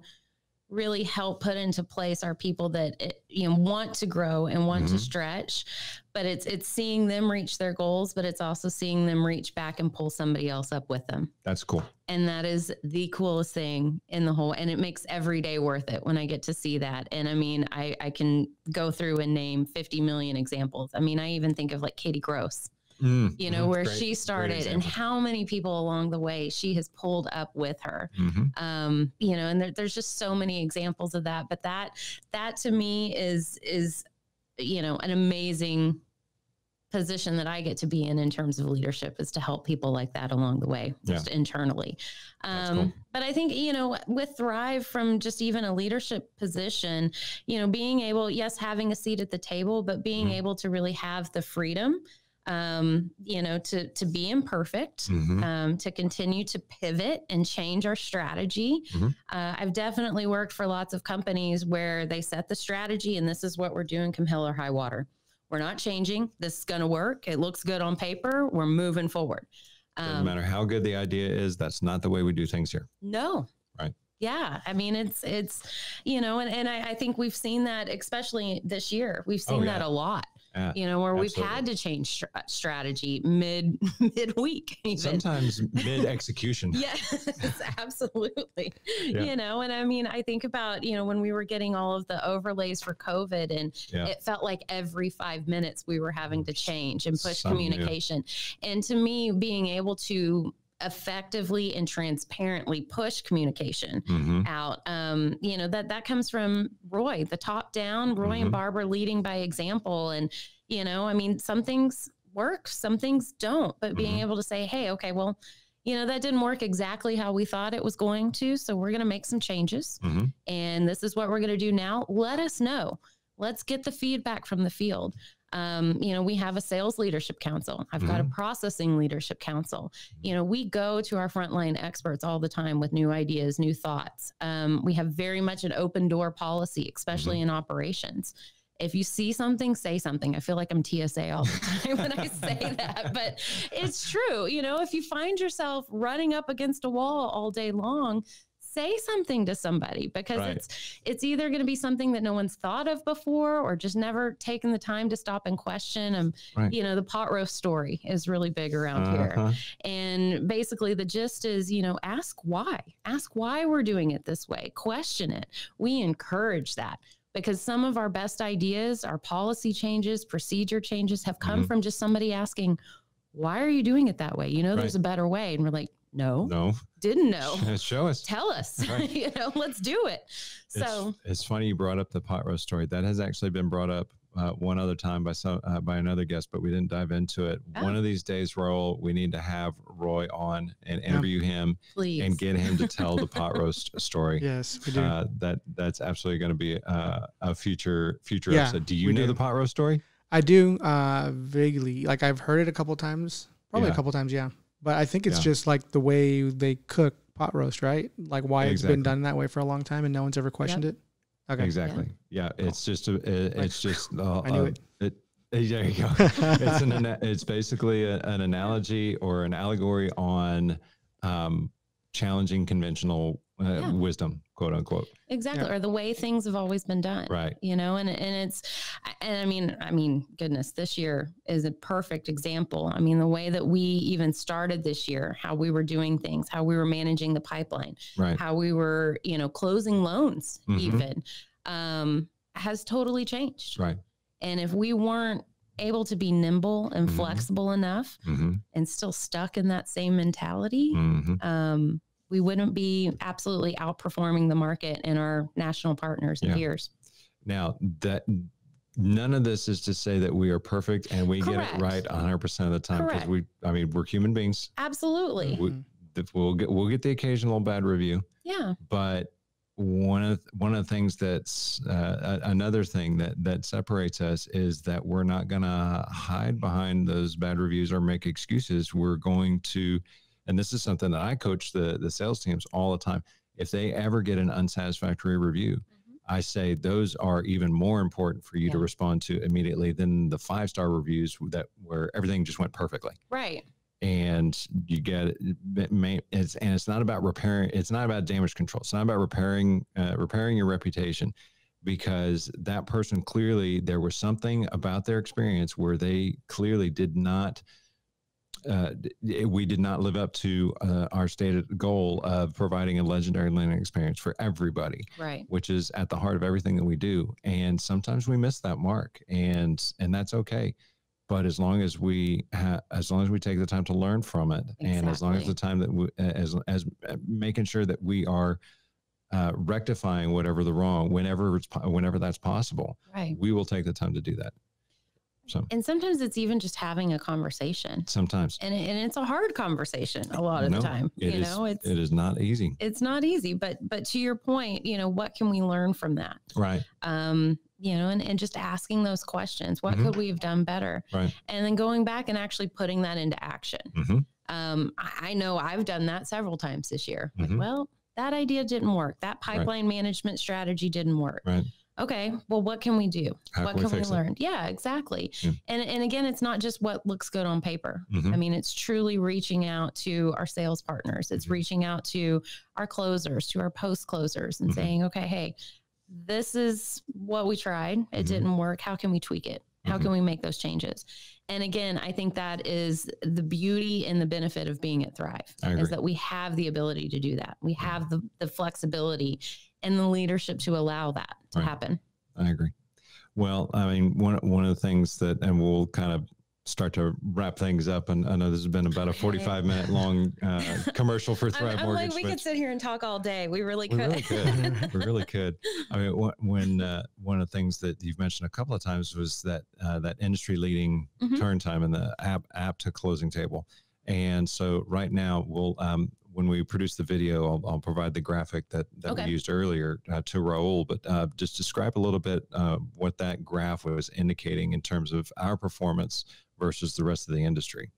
really help put into place our people that eh, you know want to grow and want mm-hmm. to stretch but it's it's seeing them reach their goals but it's also seeing them reach back and pull somebody else up with them that's cool and that is the coolest thing in the whole and it makes every day worth it when i get to see that and i mean i i can go through and name 50 million examples i mean i even think of like katie gross Mm, you know, mm, where great, she started and how many people along the way she has pulled up with her. Mm-hmm. Um, you know, and there, there's just so many examples of that. But that that to me is is you know an amazing position that I get to be in in terms of leadership is to help people like that along the way, just yeah. internally. Um, cool. But I think, you know, with Thrive from just even a leadership position, you know, being able, yes, having a seat at the table, but being mm. able to really have the freedom um, you know, to to be imperfect, mm-hmm. um, to continue to pivot and change our strategy. Mm-hmm. Uh, I've definitely worked for lots of companies where they set the strategy and this is what we're doing, come hell or high water. We're not changing. This is going to work. It looks good on paper. We're moving forward. Doesn't um, matter how good the idea is. That's not the way we do things here. No. Right. Yeah, I mean it's it's you know, and and I, I think we've seen that especially this year. We've seen oh, yeah. that a lot. Yeah, you know, where absolutely. we've had to change strategy mid mid week, sometimes mid execution. yes, absolutely. Yeah. You know, and I mean, I think about you know when we were getting all of the overlays for COVID, and yeah. it felt like every five minutes we were having to change and push Some, communication. And to me, being able to effectively and transparently push communication mm-hmm. out. Um, you know, that that comes from Roy, the top down, Roy mm-hmm. and Barbara leading by example. And, you know, I mean, some things work, some things don't, but being mm-hmm. able to say, hey, okay, well, you know, that didn't work exactly how we thought it was going to. So we're going to make some changes. Mm-hmm. And this is what we're going to do now. Let us know. Let's get the feedback from the field. Um, you know, we have a sales leadership council. I've mm-hmm. got a mm-hmm. processing leadership council. You know, we go to our frontline experts all the time with new ideas, new thoughts. Um, we have very much an open door policy, especially mm-hmm. in operations. if you see something, say something. I feel like I'm TSA all the time when I say that, but it's true. You know, if you find yourself running up against a wall all day long, say something to somebody because right. it's it's either going to be something that no one's thought of before or just never taken the time to stop and question and right. you know the pot roast story is really big around uh-huh. here and basically the gist is you know ask why ask why we're doing it this way question it we encourage that because some of our best ideas, our policy changes, procedure changes have come mm-hmm. from just somebody asking, why are you doing it that way? You know, right. there's a better way. And we're like, no, no, didn't know. Show us. Tell us. Right. you know, let's do it. So it's, it's, funny you brought up the pot roast story. That has actually been brought up uh, one other time by some uh, by another guest, but we didn't dive into it. Oh. One of these days, Raul, we need to have Roy on and interview yeah. him Please. and get him to tell the pot roast story. Yes, we do. Uh, that that's absolutely going to be uh, a future future yeah, episode. Do you know do. the pot roast story? I do uh, vaguely. Like I've heard it a couple times, probably yeah. a couple times. Yeah, but I think it's just like the way they cook pot roast, right? Like why exactly. it's been done that way for a long time and no one's ever questioned yep. it. Okay. Exactly. Yeah. yeah it's just a, it, it's just uh, I knew it. it there you go. it's an it's basically a, an analogy or an allegory on um, challenging conventional uh, yeah. wisdom, quote unquote. Exactly, yeah. or the way things have always been done. Right. You know, and and it's, and I mean, I mean, goodness, this year is a perfect example. I mean, the way that we even started this year, how we were doing things, how we were managing the pipeline, right. how we were, you know, closing loans, mm-hmm. even, um, has totally changed. Right. And if we weren't able to be nimble and mm-hmm. flexible enough mm-hmm. and still stuck in that same mentality, mm-hmm. um, we wouldn't be absolutely outperforming the market and our national partners and yeah. peers. Now that none of this is to say that we are perfect and we Correct. get it right 100% of the time because we I mean we're human beings. Absolutely. We, will get we'll get the occasional bad review. Yeah. But one of one of the things that's uh, another thing that that separates us is that we're not going to hide behind those bad reviews or make excuses. We're going to and this is something that I coach the the sales teams all the time. If they ever get an unsatisfactory review, mm-hmm. I say those are even more important for you yeah. to respond to immediately than the five star reviews that where everything just went perfectly. Right. And you get it, it's, and it's not about repairing. It's not about damage control. It's not about repairing uh, repairing your reputation because that person clearly there was something about their experience where they clearly did not uh, we did not live up to uh, our stated goal of providing a legendary learning experience for everybody, right? Which is at the heart of everything that we do. And sometimes we miss that mark, and and that's okay. But as long as we ha- as long as we take the time to learn from it, exactly. and as long as the time that we as as uh, making sure that we are uh, rectifying whatever the wrong whenever it's whenever that's possible, right. we will take the time to do that. So and sometimes it's even just having a conversation. Sometimes. And and it's a hard conversation a lot of no, the time. you is, know, it's it is not easy. It's not easy, but but to your point, you know, what can we learn from that? Right. Um, you know, and, and just asking those questions. What mm-hmm. could we have done better? Right. And then going back and actually putting that into action. Mm-hmm. Um, I, I, know I've done that several times this year. Mm-hmm. Like, well, that idea didn't work. That pipeline right. management strategy didn't work. Right okay well what can we do How what can we, we learn it? yeah exactly yeah. and and again it's not just what looks good on paper mm-hmm. i mean it's truly reaching out to our sales partners it's mm-hmm. reaching out to our closers to our post closers and mm-hmm. saying okay hey this is what we tried it mm-hmm. didn't work how can we tweak it how mm-hmm. can we make those changes and again i think that is the beauty and the benefit of being at thrive is that we have the ability to do that we have the, the flexibility and the leadership to allow that to right. happen. I agree. Well, I mean, one one of the things that, and we'll kind of start to wrap things up. And I know this has been about a 45 minute long uh, commercial for Thrive I'm, I'm Mortgage. Like we could sit here and talk all day. We really we could. Really could. we really could. I mean, when uh, one of the things that you've mentioned a couple of times was that uh, that industry leading mm-hmm. turn time in the app app to closing table. And so right now we'll um, when we produce the video, I'll, I'll provide the graphic that, that okay. we used earlier uh, to Raul, but uh, just describe a little bit uh, what that graph was indicating in terms of our performance versus the rest of the industry.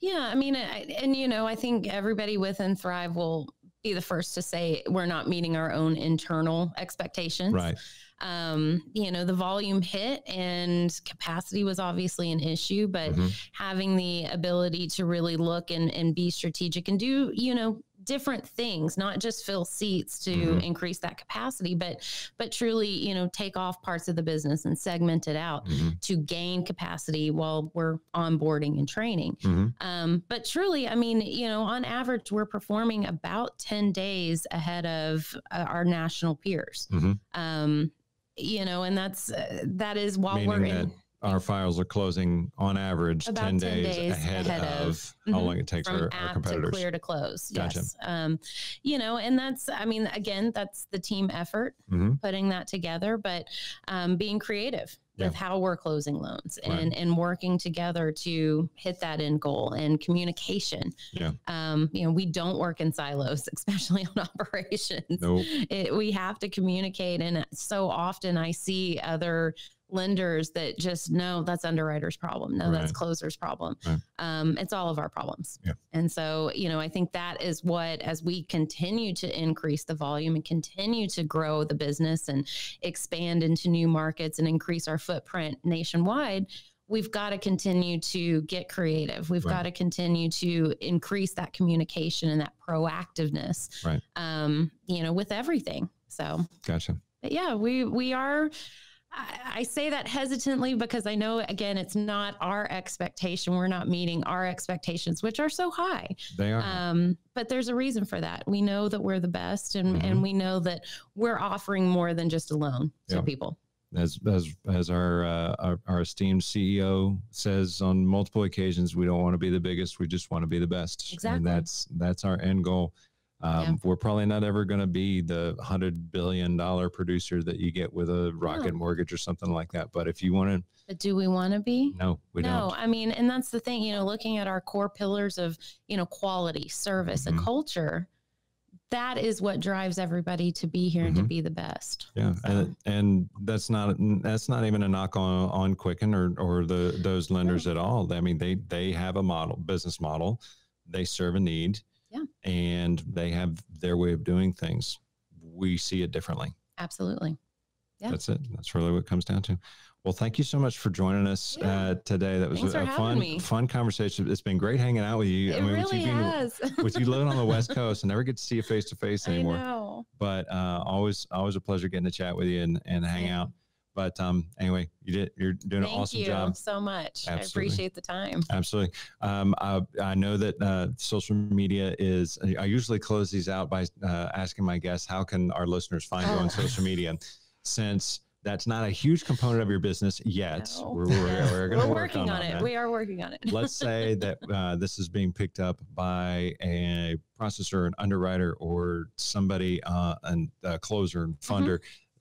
Yeah, I mean, I, and you know, I think everybody within Thrive will be the first to say we're not meeting our own internal expectations. Right. Um, you know, the volume hit and capacity was obviously an issue, but Mhm. having the ability to really look and, and be strategic and do, you know, different things, not just fill seats to Mhm. increase that capacity, but but truly, you know, take off parts of the business and segment it out Mhm. to gain capacity while we're onboarding and training. Mhm. Um, but truly, I mean, you know, on average, we're performing about 10 days ahead of uh, our national peers. Mhm. Um, you know, and that's uh, that is while we're in our files are closing on average 10, 10 days, days ahead, ahead of, of- how long it takes from our, our app to competitors. clear to close. Gotcha. Yes. Um, you know, and that's, I mean, again, that's the team effort Mhm. putting that together, but um, being creative Yeah. with how we're closing loans Right. and and working together to hit that end goal and communication. Yeah. Um, you know, we don't work in silos, especially on operations. Nope. It, we have to communicate, and so often I see other lenders that just no, that's underwriter's problem. No, that's closer's problem. Right. Um, it's all of our problems. Yeah. And so, you know, I think that is what, as we continue to increase the volume and continue to grow the business and expand into new markets and increase our footprint nationwide, we've got to continue to get creative. We've Right. got to continue to increase that communication and that proactiveness, Right. um, you know, with everything. So, Gotcha. but yeah, we we are. I, say that hesitantly because I know again it's not our expectation. We're not meeting our expectations, which are so high. They are. Um, but there's a reason for that. We know that we're the best, and Mhm. and we know that we're offering more than just a loan to Yeah. people. as as as our, uh, our our esteemed CEO says on multiple occasions, we don't want to be the biggest. We just want to be the best. Exactly. And that's that's our end goal. Um, Yeah. We're probably not ever going to be the hundred billion dollar producer that you get with a rocket No. mortgage or something like that. But if you want But do we want to be? no, we no, don't. I mean, and that's the thing, you know, looking at our core pillars of, you know, quality, service, Mhm. and culture, that is what drives everybody to be here and to Mhm. be the best. Yeah, So, and, and that's not that's not even a knock on on Quicken or or the those lenders at all. I mean, they they have a model business model, they serve a need, Yeah. and they have their way of doing things. We see it differently. absolutely. Yeah. That's it. That's really what it comes down to. Well, thank you so much for joining us Yeah. uh, today. That was Thanks a, a fun me. fun conversation. It's been great hanging out with you. It with really you being- has. with you living on the West Coast, I never get to see you face to face I anymore know. but uh, always always a pleasure getting to chat with you and, and hang Yeah. out. But um, anyway, you did you're doing Thank an awesome you job. so much. I appreciate the time. Absolutely. Um, I, I know that uh, social media is. I usually close these out by uh, asking my guests, "How can our listeners find you on Oh. social media?" Since that's not a huge component of your business yet, No. we're, we're, we're We're work working on, on it. that. We are working on it. Let's say that uh, this is being picked up by a processor, an underwriter, or somebody, uh, and a closer and Mm-hmm.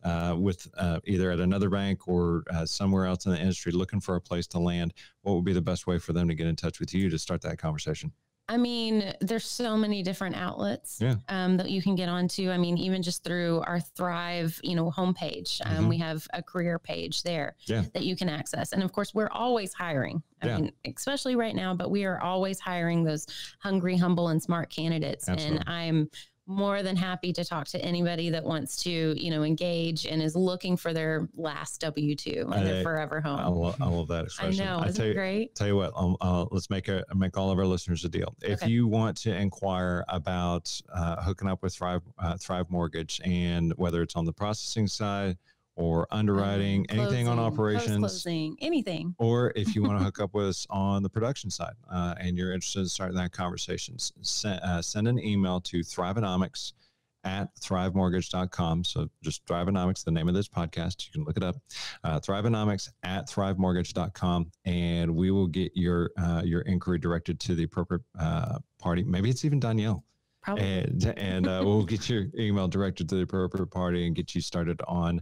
Uh, with uh, either at another bank or uh, somewhere else in the industry looking for a place to land, what would be the best way for them to get in touch with you to start that conversation? I mean, there's so many different outlets Yeah. um, that you can get onto. I mean, even just through our Thrive, you know, homepage, um, Mhm. we have a career page there Yeah. that you can access. And of course, we're always hiring. I Yeah. mean, especially right now, but we are always hiring those hungry, humble, and smart candidates. Absolutely. And I'm more than happy to talk to anybody that wants to, you know, engage and is looking for their last W two and their forever home. I love, I love that I expression. know, I isn't tell you, great? tell you what, um, uh, let's make a make all of our listeners a deal. If Okay. you want to inquire about uh, hooking up with Thrive uh, Thrive Mortgage, and whether it's on the processing side or underwriting, Um, anything on operations, post-closing, anything. or if you want to hook up with us on the production side uh, and you're interested in starting that conversation, send, uh, send an email to Thrivenomics at thrivemortgage.com. So just Thrivenomics, the name of this podcast. You can look it up. Uh, Thrivenomics at thrivemortgage.com. And we will get your uh, your inquiry directed to the appropriate uh, party. Maybe it's even Donielle. Probably. And, and uh, we'll get your email directed to the appropriate party and get you started on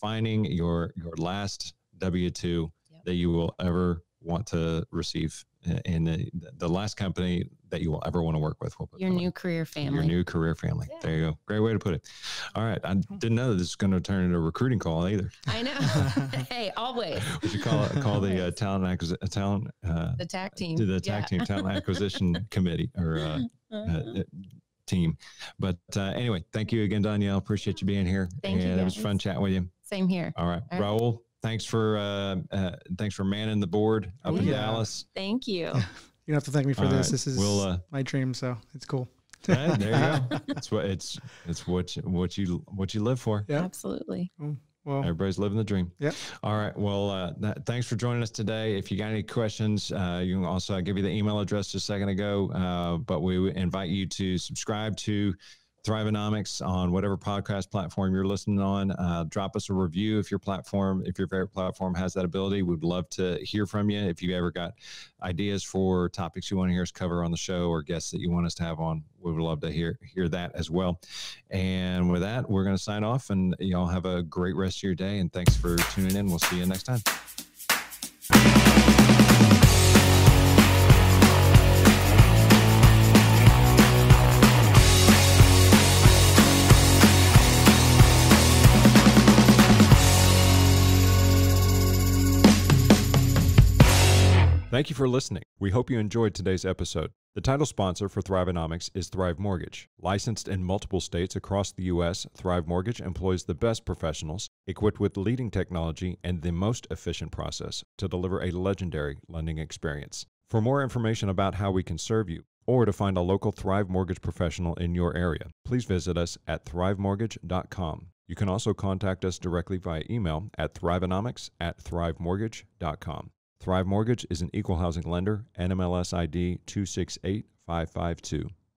finding your your last W two Yep. that you will ever want to receive uh, in the, the last company that you will ever want to work with. We'll your that way. new career family. Your new career family. Yeah. There you go. Great way to put it. All right. I didn't know that this is going to turn into a recruiting call either. I know. hey, always We should call it call the uh, talent acquisition talent uh, the tag team. to the tag Yeah. team talent acquisition committee or uh, uh, Uh-huh. Team. But uh, anyway, thank you again, Donielle. Appreciate you being here. Thank you, and it was fun chatting with you. Same here. All right, All right. Raul. Thanks for uh, uh, thanks for manning the board up in Dallas. Thank you. You don't have to thank me for All this. right. This is We'll, uh, my dream, so it's cool. Hey, there you go. It's what it's it's what you, what you what you live for. Yeah. Absolutely. Well, Everybody's living the dream. Yeah. All right. Well, uh, that, thanks for joining us today. If you got any questions, uh, you can also I give you the email address just a second ago. Uh, but we invite you to subscribe to Thrivenomics on whatever podcast platform you're listening on. Uh, drop us a review if your platform, if your favorite platform has that ability. We'd love to hear from you. If you ever got ideas for topics you want to hear us cover on the show or guests that you want us to have on, we would love to hear hear that as well. And with that, we're going to sign off, and y'all have a great rest of your day. And thanks for tuning in. We'll see you next time. Thank you for listening. We hope you enjoyed today's episode. The title sponsor for Thrivenomics is Thrive Mortgage. Licensed in multiple states across the U.S., Thrive Mortgage employs the best professionals, equipped with leading technology and the most efficient process to deliver a legendary lending experience. For more information about how we can serve you, or to find a local Thrive Mortgage professional in your area, please visit us at thrivemortgage.com. You can also contact us directly via email at thrivenomics at thrivemortgage.com. Thrive Mortgage is an equal housing lender, NMLS ID 268552.